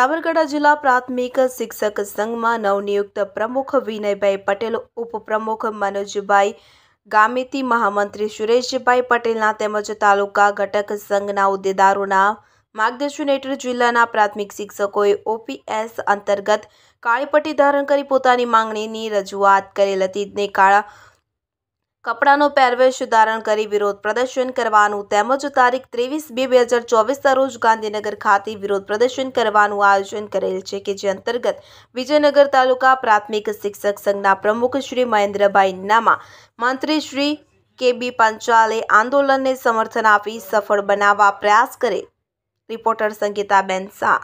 સાબરકાંઠા જિલ્લા પ્રાથમિક શિક્ષક સંઘમાં નવનિયુક્ત પ્રમુખ વિનયભાઈ પટેલ ઉપપ્રમુખ મનોજભાઈ ગામિતી મહામંત્રી સુરેશભાઈ પટેલના તેમજ તાલુકા ઘટક સંઘના હોદ્દેદારોના માર્ગદર્શન હેઠળ જિલ્લાના પ્રાથમિક શિક્ષકોએ ઓપીએસ અંતર્ગત કાળીપટ્ટી ધારણ કરી પોતાની માંગણીની રજૂઆત કરેલ હતી ને કાળા કપડાનો પર્યાવરણ સુધારણ કરી વિરોધ પ્રદર્શન કરવાનું તેમજ તારીખ 23/2/2024 ના રોજ ગાંધીનગર ખાતે વિરોધ પ્રદર્શન કરવાનું આયોજન કરેલ છે કે જે અંતર્ગત વિજયનગર તાલુકા પ્રાથમિક શિક્ષક સંગના પ્રમુખ શ્રી મહેન્દ્રભાઈ નામા મંત્રી શ્રી કેબી પંચાલે આંદોલનને સમર્થન આપી સફળ બનાવવાનો પ્રયાસ કરે રિપોર્ટર સંકેતા બેનસા